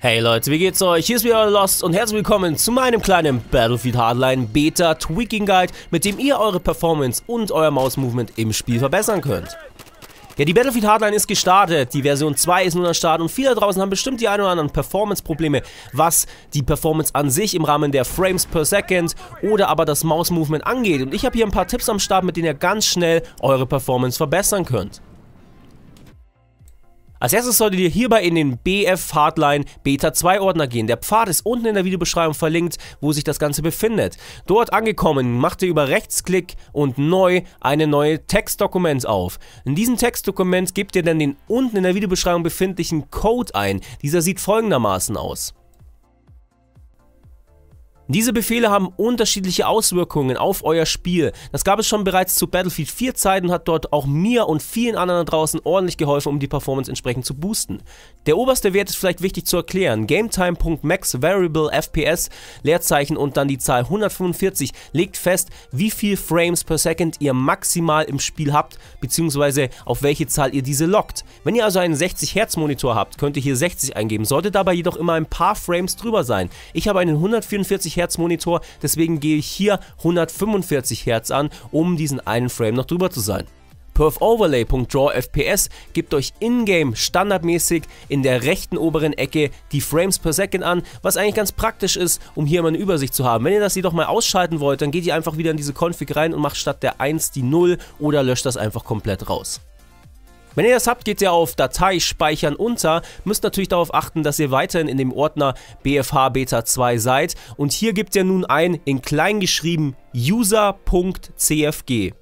Hey Leute, wie geht's euch? Hier ist wieder Lost und herzlich willkommen zu meinem kleinen Battlefield Hardline Beta Tweaking Guide, mit dem ihr eure Performance und euer Mausmovement im Spiel verbessern könnt. Ja, die Battlefield Hardline ist gestartet, die Version 2 ist nun am Start und viele da draußen haben bestimmt die ein oder anderen Performance-Probleme, was die Performance an sich im Rahmen der Frames per Second oder aber das Mausmovement angeht. Und ich habe hier ein paar Tipps am Start, mit denen ihr ganz schnell eure Performance verbessern könnt. Als erstes solltet ihr hierbei in den BF Hardline Beta 2 Ordner gehen. Der Pfad ist unten in der Videobeschreibung verlinkt, wo sich das Ganze befindet. Dort angekommen, macht ihr über Rechtsklick und neu eine neue Textdokument auf. In diesem Textdokument gebt ihr dann den unten in der Videobeschreibung befindlichen Code ein. Dieser sieht folgendermaßen aus. Diese Befehle haben unterschiedliche Auswirkungen auf euer Spiel. Das gab es schon bereits zu Battlefield 4 Zeiten und hat dort auch mir und vielen anderen draußen ordentlich geholfen, um die Performance entsprechend zu boosten. Der oberste Wert ist vielleicht wichtig zu erklären. GameTime.max Variable FPS Leerzeichen und dann die Zahl 145 legt fest, wie viel Frames per Second ihr maximal im Spiel habt, beziehungsweise auf welche Zahl ihr diese lockt. Wenn ihr also einen 60 Hertz Monitor habt, könnt ihr hier 60 eingeben, sollte dabei jedoch immer ein paar Frames drüber sein. Ich habe einen 144 Hertz Monitor, deswegen gehe ich hier 145 Hertz an, um diesen einen Frame noch drüber zu sein. PerfOverlay.drawFPS gibt euch in-game standardmäßig in der rechten oberen Ecke die Frames per Second an, was eigentlich ganz praktisch ist, um hier mal eine Übersicht zu haben. Wenn ihr das jedoch mal ausschalten wollt, dann geht ihr einfach wieder in diese Config rein und macht statt der 1 die 0 oder löscht das einfach komplett raus. Wenn ihr das habt, geht ihr auf Datei speichern unter, müsst natürlich darauf achten, dass ihr weiterhin in dem Ordner BFH Beta 2 seid und hier gebt ihr nun ein in klein geschrieben user.cfg.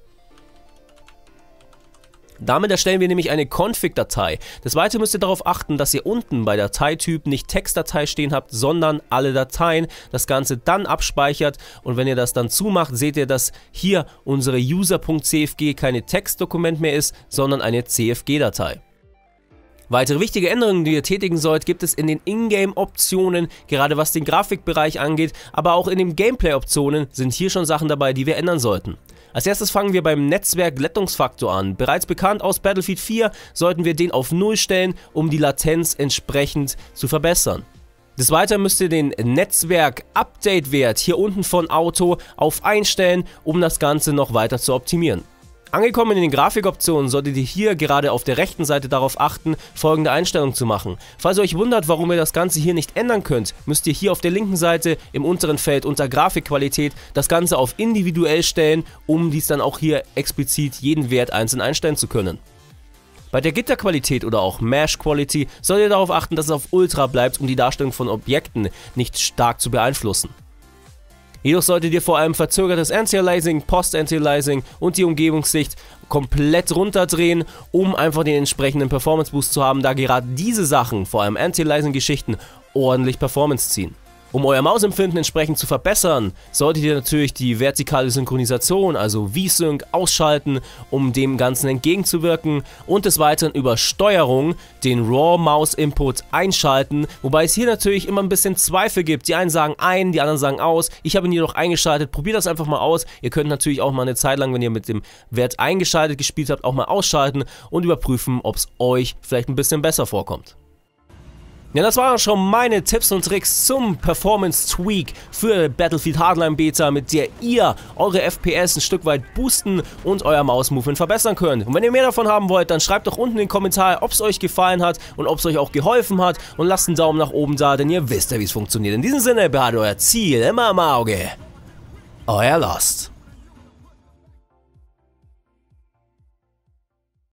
Damit erstellen wir nämlich eine Config-Datei. Des Weiteren müsst ihr darauf achten, dass ihr unten bei Dateityp nicht Textdatei stehen habt, sondern alle Dateien. Das Ganze dann abspeichert und wenn ihr das dann zumacht, seht ihr, dass hier unsere user.cfg keine Textdokument mehr ist, sondern eine CFG-Datei. Weitere wichtige Änderungen, die ihr tätigen sollt, gibt es in den Ingame-Optionen, gerade was den Grafikbereich angeht, aber auch in den Gameplay-Optionen sind hier schon Sachen dabei, die wir ändern sollten. Als erstes fangen wir beim Netzwerk-Glättungsfaktor an. Bereits bekannt aus Battlefield 4 sollten wir den auf 0 stellen, um die Latenz entsprechend zu verbessern. Des Weiteren müsst ihr den Netzwerk-Update-Wert hier unten von Auto auf einstellen, um das Ganze noch weiter zu optimieren. Angekommen in den Grafikoptionen solltet ihr hier gerade auf der rechten Seite darauf achten, folgende Einstellung zu machen. Falls ihr euch wundert, warum ihr das Ganze hier nicht ändern könnt, müsst ihr hier auf der linken Seite im unteren Feld unter Grafikqualität das Ganze auf individuell stellen, um dies dann auch hier explizit jeden Wert einzeln einstellen zu können. Bei der Gitterqualität oder auch Mesh Quality solltet ihr darauf achten, dass es auf Ultra bleibt, um die Darstellung von Objekten nicht stark zu beeinflussen. Jedoch solltet ihr vor allem verzögertes Anti-Aliasing, Post-Anti-Aliasing und die Umgebungssicht komplett runterdrehen, um einfach den entsprechenden Performance Boost zu haben, da gerade diese Sachen, vor allem Anti-Aliasing-Geschichten, ordentlich Performance ziehen. Um euer Mausempfinden entsprechend zu verbessern, solltet ihr natürlich die vertikale Synchronisation, also V-Sync, ausschalten, um dem Ganzen entgegenzuwirken und des Weiteren über Steuerung den RAW-Maus-Input einschalten, wobei es hier natürlich immer ein bisschen Zweifel gibt. Die einen sagen ein, die anderen sagen aus. Ich habe ihn jedoch eingeschaltet. Probiert das einfach mal aus. Ihr könnt natürlich auch mal eine Zeit lang, wenn ihr mit dem Wert eingeschaltet gespielt habt, auch mal ausschalten und überprüfen, ob es euch vielleicht ein bisschen besser vorkommt. Ja, das waren schon meine Tipps und Tricks zum Performance Tweak für Battlefield Hardline Beta, mit der ihr eure FPS ein Stück weit boosten und euer Mausmovement verbessern könnt. Und wenn ihr mehr davon haben wollt, dann schreibt doch unten in den Kommentar, ob es euch gefallen hat und ob es euch auch geholfen hat und lasst einen Daumen nach oben da, denn ihr wisst ja, wie es funktioniert. In diesem Sinne, behaltet euer Ziel immer im Auge. Euer Lost.